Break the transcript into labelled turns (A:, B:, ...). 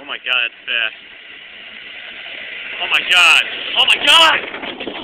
A: Oh my god, it's fast. Oh my god! Oh my god!